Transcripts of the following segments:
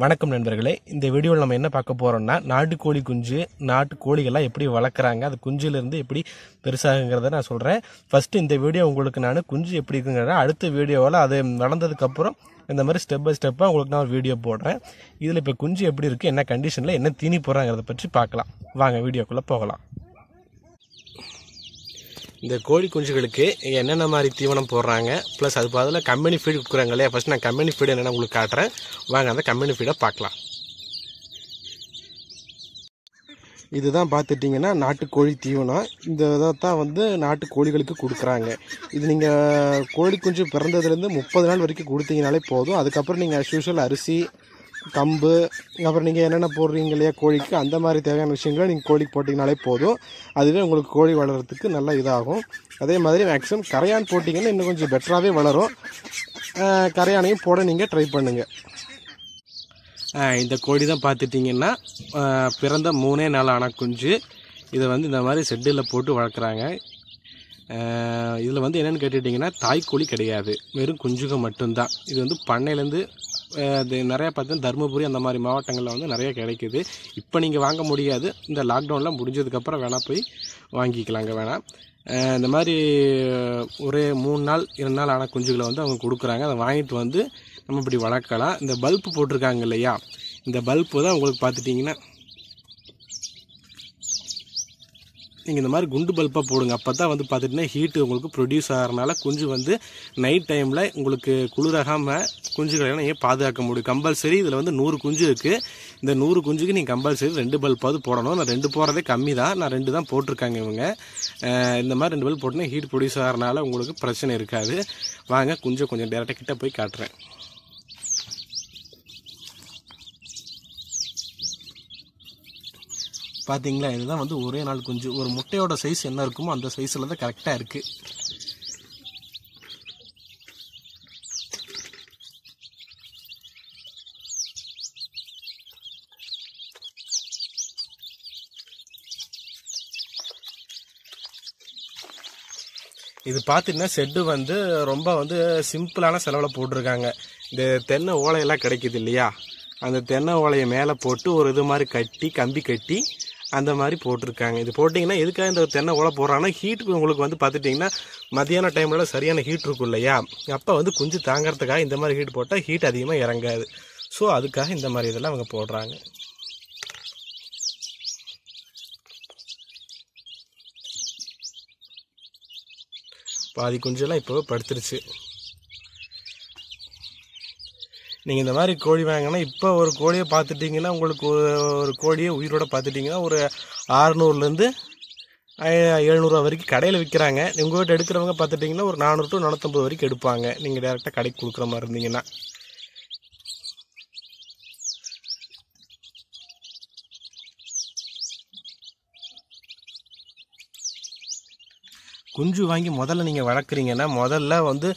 வணக்கம் நண்பர்களே. இந்த வீடியோவில் நம்ம என்ன பார்க்க போறோம்னா நாட்டுக்கோழி குஞ்சு நாட்டு கோழிகள்லாம் எப்படி வளர்க்குறாங்க அது குஞ்சிலிருந்து எப்படி பெருசாகுங்கிறத நான் சொல்கிறேன் ஃபஸ்ட்டு இந்த வீடியோ உங்களுக்கு நான் குஞ்சு எப்படி இருக்குங்கிறத அடுத்த வீடியோவில் அது வளர்ந்ததுக்கப்புறம் இந்த மாதிரி ஸ்டெப் பை ஸ்டெப்பாக உங்களுக்கு நான் ஒரு வீடியோ போடுறேன். இதில் இப்போ குஞ்சு எப்படி இருக்குது என்ன கண்டிஷனில் என்ன தீனி போடுறாங்கிறத பற்றி பார்க்கலாம். வாங்க வீடியோக்குள்ளே போகலாம். இந்த கோழி குஞ்சுகளுக்கு என்னென்ன மாதிரி தீவனம் போடுறாங்க? ப்ளஸ் அது பதில் கம்பெனி ஃபீடு கொடுக்குறாங்க இல்லையா? ஃபஸ்ட் நான் கம்பெனி ஃபீடு என்னென்ன உங்களுக்கு காட்டுறேன். வாங்க அந்த கம்பெனி ஃபீடை பார்க்கலாம். இதுதான் பார்த்துட்டிங்கன்னா நாட்டுக்கோழி தீவனம். இந்த இதை தான் வந்து நாட்டு கோழிகளுக்கு கொடுக்குறாங்க. இது நீங்கள் கோழி குஞ்சு பிறந்ததுலேருந்து முப்பது நாள் வரைக்கும் கொடுத்தீங்கனாலே போதும். அதுக்கப்புறம் நீங்கள் as அரிசி கம்பு அப்புறம் நீங்கள் என்னென்ன போடுறீங்க இல்லையா கோழிக்கு அந்த மாதிரி தேவையான விஷயங்களை நீங்கள் கோழிக்கு போட்டிங்கனாலே போதும். அதுவே உங்களுக்கு கோழி வளர்கிறதுக்கு நல்ல இதாகும். அதே மாதிரி மேக்ஸிமம் கரையான் போட்டிங்கன்னா இன்னும் கொஞ்சம் பெட்டராகவே வளரும். கரையானையும் போட நீங்கள் ட்ரை பண்ணுங்கள் இந்த கோழி தான் பார்த்துட்டிங்கன்னா பிறந்த மூணே நாள் ஆன குஞ்சு. இதை வந்து இந்த மாதிரி செட்டில் போட்டு வளர்க்குறாங்க. இதில் வந்து என்னென்னு கேட்டுட்டிங்கன்னா தாய்க்கோழி கிடையாது. வெறும் குஞ்சுகம் மட்டும்தான். இது வந்து பண்ணையிலேருந்து இது நிறையா பார்த்தீங்கன்னா தருமபுரி அந்த மாதிரி மாவட்டங்களில் வந்து நிறைய கிடைக்குது. இப்போ நீங்கள் வாங்க முடியாது. இந்த லாக்டவுன்லாம் முடிஞ்சதுக்கப்புறம் வேணால் போய் வாங்கிக்கலாங்க வேணாம் இந்த மாதிரி ஒரே மூணு நாள் இரண்டு நாள் ஆன குஞ்சுகளை வந்து அவங்க கொடுக்குறாங்க. அதை வாங்கிட்டு வந்து நம்ம இப்படி வளர்க்கலாம். இந்த பல்ப் போட்டிருக்காங்க இல்லையா? இந்த பல்ப்பு தான் உங்களுக்கு பார்த்துட்டிங்கன்னா நீங்கள் இந்த மாதிரி குண்டு பல்பாக போடுங்க. அப்போ தான் வந்து பார்த்துட்டிங்கன்னா ஹீட்டு உங்களுக்கு ப்ரொடியூஸ் ஆகிறனால குஞ்சு வந்து நைட் டைமில் உங்களுக்கு குளிராகாமல் குஞ்சுகளை நீங்கள் பாதுகாக்க முடியும்? கம்பல்சரி இதில் வந்து நூறு குஞ்சு இருக்குது இந்த நூறு குஞ்சுக்கு நீங்கள் கம்பல்சரி ரெண்டு பல்பாவது போடணும். நான் ரெண்டு போடுறதே கம்மி தான் நான் ரெண்டு தான் போட்டிருக்காங்க இவங்க. இந்த மாதிரி ரெண்டு பல்ப் போட்டுனா ஹீட் ப்ரொடியூஸ் ஆகிறனால உங்களுக்கு பிரச்சனை இருக்காது. வாங்க குஞ்சை கொஞ்சம் டேரெக்டாக கிட்ட போய் காட்டுறேன். பார்த்தீங்களா இதுதான் வந்து ஒரே நாள் குஞ்சு. ஒரு முட்டையோட சைஸ் என்ன இருக்குமோ அந்த சைஸில் தான் கரெக்டாக இருக்குது இது பார்த்தீங்கன்னா செட்டு வந்து ரொம்ப வந்து சிம்பிளான செலவில் போட்டிருக்காங்க. இந்த தென்னை ஓலையெல்லாம் கிடைக்குது இல்லையா? அந்த தென்னை ஓலையை மேலே போட்டு ஒரு இது மாதிரி கட்டி கம்பி கட்டி அந்த மாதிரி போட்டிருக்காங்க. இது போட்டிங்கன்னா எதுக்காக இந்த தென்னை ஓலை போடுறாங்கன்னா ஹீட்டுக்கு உங்களுக்கு வந்து பார்த்துட்டிங்கன்னா மதியான டைமில் சரியான ஹீட் இருக்கும் இல்லையா? அப்போ வந்து குஞ்சு தாங்கிறதுக்காக இந்த மாதிரி ஹீட் போட்டால் ஹீட் அதிகமாக இறங்காது. ஸோ அதுக்காக இந்த மாதிரி இதெல்லாம் அவங்க போடுறாங்க. பாதி குஞ்செல்லாம் இப்போ படுத்துருச்சு. நீங்கள் இந்த மாதிரி கோழி வாங்கினா இப்போ ஒரு கோழியை பார்த்துட்டிங்கன்னா உங்களுக்கு ஒரு- கோழியை உயிரோட பார்த்துட்டிங்கன்னா ஒரு ஆறுநூறுலேருந்து எழுநூறுவா வரைக்கும் கடையில் விற்கிறாங்க உங்கள்கிட்ட எடுக்கிறவங்க பார்த்துட்டிங்கன்னா ஒரு நானூறு டு நானூற்றம்பது வரைக்கும் எடுப்பாங்க. நீங்கள் டேரெக்டாக கடைக்கு கொடுக்குற மாதிரி இருந்தீங்கன்னா. குஞ்சு வாங்கி முதல்ல நீங்கள் வளர்க்குறீங்கன்னா முதல்ல வந்து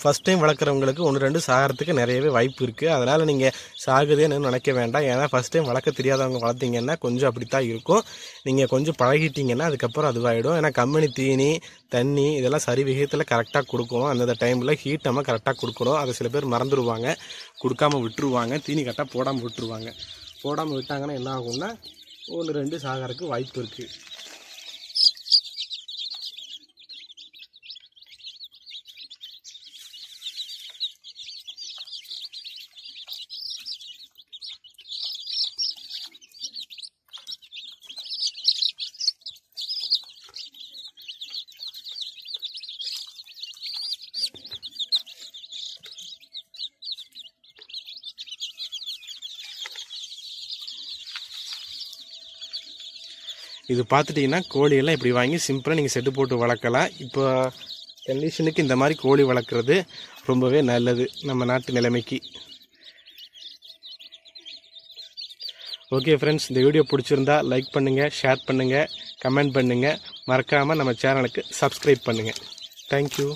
ஃபஸ்ட் டைம் வளர்க்குறவங்களுக்கு ஒன்று ரெண்டு சாகிறதுக்கு நிறையவே வாய்ப்பு இருக்குது அதனால் நீங்கள் சாகுதேன்னு நினைக்க வேண்டாம். ஏன்னா ஃபஸ்ட் டைம் வளர்க்க தெரியாதவங்க வளர்த்தீங்கன்னா கொஞ்சம் அப்படித்தான் இருக்கும். நீங்கள் கொஞ்சம் பழகிட்டீங்கன்னா அதுக்கப்புறம் அதுவாகிடும் ஏன்னா கம்பெனி தீனி தண்ணி இதெல்லாம் சரி விகிதத்தில் கரெக்டாக கொடுக்கணும் அந்தந்த டைமில் ஹீட் நம்ம கரெக்டாக கொடுக்கணும். அதை சில பேர் மறந்துடுவாங்க கொடுக்காம விட்டுருவாங்க. தீனி கரெக்டாக போடாமல் விட்டுருவாங்க. போடாமல் விட்டாங்கன்னா என்ன ஆகும்னா ஒன்று ரெண்டு சாகிறதுக்கு வாய்ப்பு இருக்குது இது பார்த்துட்டிங்கன்னா கோழியெல்லாம் இப்படி வாங்கி சிம்பிளாக நீங்கள் செட்டு போட்டு வளர்க்கலாம். இப்போ கண்டிஷனுக்கு இந்த மாதிரி கோழி வளர்க்குறது ரொம்பவே நல்லது நம்ம நாட்டு நிலைமைக்கு. ஓகே ஃப்ரெண்ட்ஸ் இந்த வீடியோ பிடிச்சிருந்தா லைக் பண்ணுங்கள் ஷேர் பண்ணுங்கள் கமெண்ட் பண்ணுங்கள் மறக்காமல் நம்ம சேனலுக்கு சப்ஸ்கிரைப் பண்ணுங்கள் தேங்க்யூ